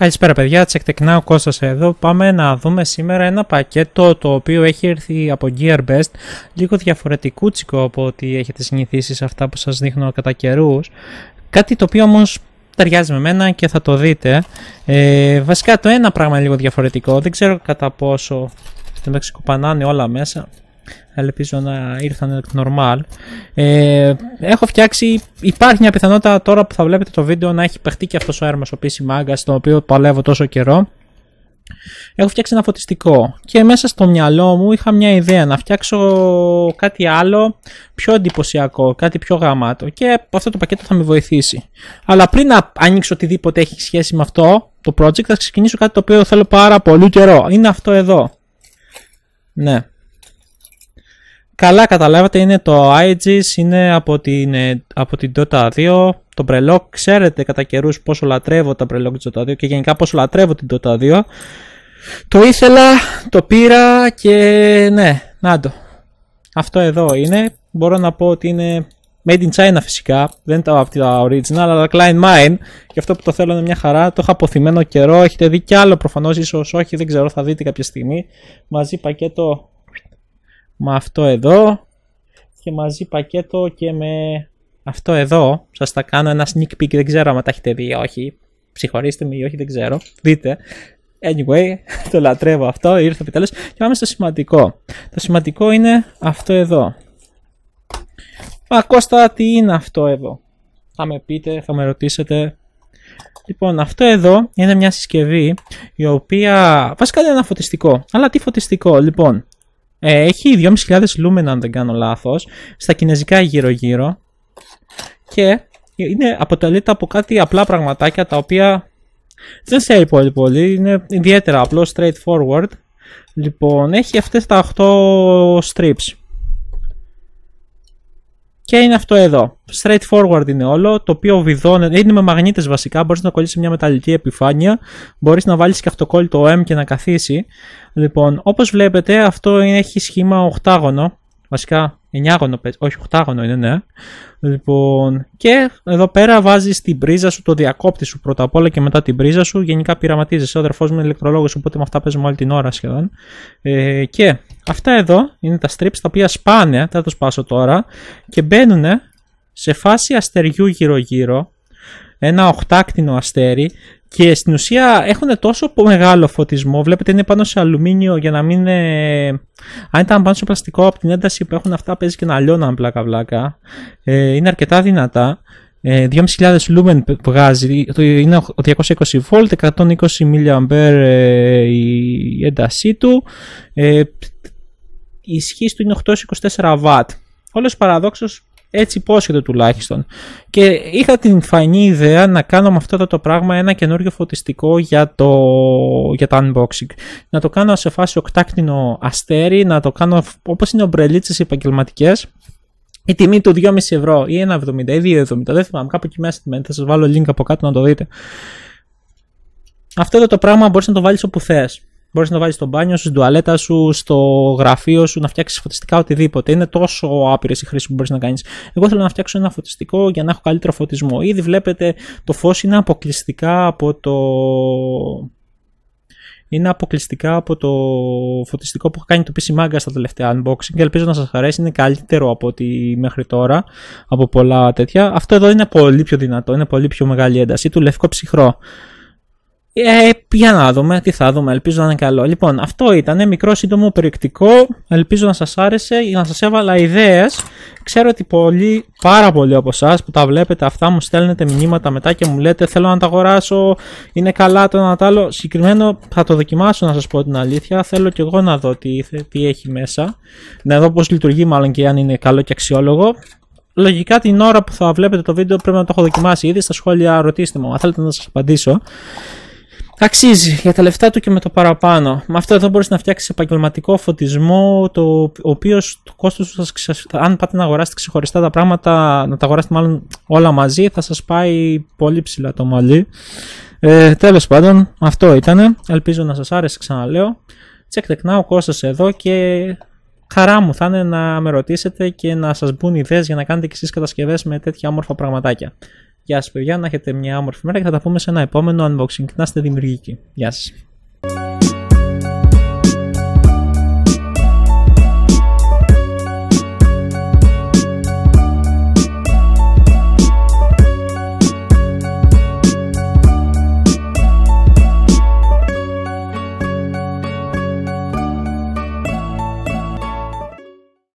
Καλησπέρα παιδιά, Check ο Κώστας εδώ. Πάμε να δούμε σήμερα ένα πακέτο το οποίο έχει έρθει από GearBest, λίγο διαφορετικούτσικο από ό,τι έχετε συνηθίσει σε αυτά που σας δείχνω κατά καιρούς. Κάτι το οποίο όμως ταιριάζει με μένα και θα το δείτε. Ε, βασικά το ένα πράγμα λίγο διαφορετικό, δεν ξέρω κατά πόσο δεν κουπανάνε όλα μέσα ελπίζω να ήρθαν normal. Ε, έχω φτιάξει, υπάρχει μια πιθανότητα τώρα που θα βλέπετε το βίντεο να έχει παιχτεί και αυτός ο έρμος, ο PC Manga, στο οποίο παλεύω τόσο καιρό. Έχω φτιάξει ένα φωτιστικό και μέσα στο μυαλό μου είχα μια ιδέα να φτιάξω κάτι άλλο πιο εντυπωσιακό, κάτι πιο γαμάτο και αυτό το πακέτο θα με βοηθήσει. Αλλά πριν να ανοίξω οτιδήποτε έχει σχέση με αυτό το project θα ξεκινήσω κάτι το οποίο θέλω πάρα πολύ καιρό. Είναι αυτό εδώ. Ναι. Καλά καταλάβατε είναι το Aegis, είναι από την, ε, από την Dota 2. Το Brelock, ξέρετε κατά καιρούς πόσο λατρεύω τα Brelock της Dota 2 και γενικά πόσο λατρεύω την Dota 2. Το ήθελα, το πήρα και ναι, να το. Αυτό εδώ είναι. Μπορώ να πω ότι είναι made in China φυσικά. Δεν είναι από τα original, αλλά Klein Mine. Και αυτό που το θέλω είναι μια χαρά. Το έχω αποθυμένο καιρό. Έχετε δει κι άλλο προφανώς, ίσως όχι, δεν ξέρω, θα δείτε κάποια στιγμή. Μαζί πακέτο με αυτό εδώ και μαζί πακέτο και με αυτό εδώ. Σας τα κάνω ένα sneak peek, δεν ξέρω αν τα έχετε δει ή όχι. Συγχωρήστε με ή όχι, δεν ξέρω. Δείτε. Anyway, το λατρεύω αυτό, ήρθε επιτέλους. Και πάμε στο σημαντικό. Το σημαντικό είναι αυτό εδώ. Μα Κώστα, τι είναι αυτό εδώ; Θα με πείτε, θα με ρωτήσετε. Λοιπόν, αυτό εδώ είναι μια συσκευή η οποία βασικά είναι ένα φωτιστικό. Αλλά τι φωτιστικό, λοιπόν. Ε, έχει 2.500 λούμενα αν δεν κάνω λάθος, στα κινέζικα γύρω γύρω και είναι, αποτελείται από κάτι απλά πραγματάκια τα οποία δεν θέλει πολύ πολύ, είναι ιδιαίτερα απλό, straightforward. Λοιπόν, έχει αυτές τα 8 strips. Και είναι αυτό εδώ. Straightforward είναι όλο, το οποίο βιδώνεται, είναι με μαγνήτες βασικά, μπορείς να κολλήσεις μια μεταλλική επιφάνεια, μπορείς να βάλεις και αυτοκόλλητο M και να καθίσει. Λοιπόν, όπως βλέπετε αυτό έχει σχήμα οχτάγωνο, βασικά 9 όχι 8 είναι ναι. Λοιπόν, και εδώ πέρα βάζεις την πρίζα σου, το διακόπτη σου πρώτα απ' όλα και μετά την πρίζα σου. Γενικά πειραματίζεσαι. Ο αδερφός μου είναι ηλεκτρολόγος, οπότε με αυτά παίζουμε όλη την ώρα σχεδόν. Ε, και αυτά εδώ είναι τα strips τα οποία σπάνε, δεν θα το σπάσω τώρα, και μπαίνουν σε φάση αστεριού γύρω-γύρω. Ένα οχτάκτηνο αστέρι και στην ουσία έχουν τόσο μεγάλο φωτισμό. Βλέπετε είναι πάνω σε αλουμίνιο για να μην. είναι... αν ήταν πάνω σε πλαστικό από την ένταση που έχουν αυτά, παίζει και να λιώναν πλάκα-βλάκα. Ε, είναι αρκετά δυνατά. Ε, 2.500 lumen βγάζει, είναι 220 volt, 120 mAh ε, η έντασή του. Ε, η ισχύ του είναι 824 W. Όλος παραδόξως έτσι υπόσχεται τουλάχιστον. Και είχα την φανή ιδέα να κάνω με αυτό το πράγμα ένα καινούριο φωτιστικό για το, για το unboxing. Να το κάνω σε φάση οκτάκτηνο αστέρι, να το κάνω όπως είναι ομπρελίτσες επαγγελματικές. Η τιμή του 2,5 ευρώ ή 1,70 ή 2,70. Δεν θυμάμαι, κάπου εκεί μέσα στη Θα σας βάλω link από κάτω να το δείτε. Αυτό το πράγμα μπορείς να το βάλεις όπου θες. Μπορείς να το βάλει στο μπάνιο σου, στην τουαλέτα σου, στο γραφείο σου, να φτιάξεις φωτιστικά οτιδήποτε. Είναι τόσο άπειρες οι χρήσεις που μπορείς να κάνεις. Εγώ θέλω να φτιάξω ένα φωτιστικό για να έχω καλύτερο φωτισμό. Ήδη βλέπετε το φως είναι αποκλειστικά από το. Είναι αποκλειστικά από το φωτιστικό που έχω κάνει το PC Manga στα τελευταία unboxing και ελπίζω να σας αρέσει. Είναι καλύτερο από ό,τι μέχρι τώρα, από πολλά τέτοια. Αυτό εδώ είναι πολύ πιο δυνατό, είναι πολύ πιο μεγάλη ένταση του λευκό ψυχρό. Ε, για να δούμε τι θα δούμε, ελπίζω να είναι καλό. Λοιπόν, αυτό ήταν μικρό σύντομο περιεκτικό, ελπίζω να σας άρεσε, να σας έβαλα ιδέες. Ξέρω ότι πολλοί, πάρα πολλοί από εσάς που τα βλέπετε αυτά μου στέλνετε μηνύματα μετά και μου λέτε θέλω να τα αγοράσω, είναι καλά το ένα το άλλο. Συγκεκριμένο θα το δοκιμάσω να σας πω την αλήθεια, θέλω και εγώ να δω τι, τι έχει μέσα, να δω πώς λειτουργεί μάλλον και αν είναι καλό και αξιόλογο. Λογικά την ώρα που θα βλέπετε το βίντεο πρέπει να το έχω δοκιμάσει ήδη στα σχόλια ρωτήστε μου αν θέλετε να σας απαντήσω. Αξίζει για τα λεφτά του και με το παραπάνω. Με αυτό εδώ μπορείς να φτιάξεις επαγγελματικό φωτισμό, το ο οποίος το κόστος του, αν πάτε να αγοράσετε ξεχωριστά τα πράγματα, να τα αγοράσετε μάλλον όλα μαζί, θα σας πάει πολύ ψηλά το μαλλί. Ε, Τέλος πάντων, αυτό ήταν. Ελπίζω να σας άρεσε, ξαναλέω. Check the now, Κώστας εδώ και χαρά μου θα είναι να με ρωτήσετε και να σας μπουν ιδέες για να κάνετε και εσείς κατασκευές με τέτοια όμορφα πραγματάκια. Γεια σας παιδιά, να έχετε μια όμορφη μέρα και θα τα πούμε σε ένα επόμενο unboxing. Να είστε δημιουργικοί. Γεια σας.